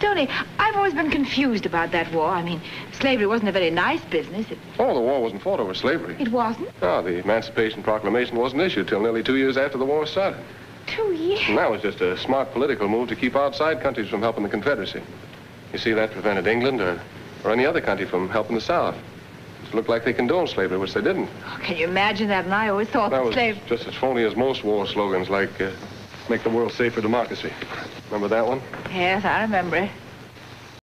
Stoney, I've always been confused about that war. I mean, slavery wasn't a very nice business. It, Oh, the war wasn't fought over slavery. it wasn't. No, the Emancipation Proclamation wasn't issued till nearly two years after the war started. Two years. And that was just a smart political move to keep outside countries from helping the Confederacy. You see, that prevented England or, or any other country from helping the South. It looked like they condoned slavery, which they didn't. Oh, can you imagine that? And I always thought That that was slave... just as phony as most war slogans like, uh, make the world safe for democracy. Remember that one? Yes, I remember it.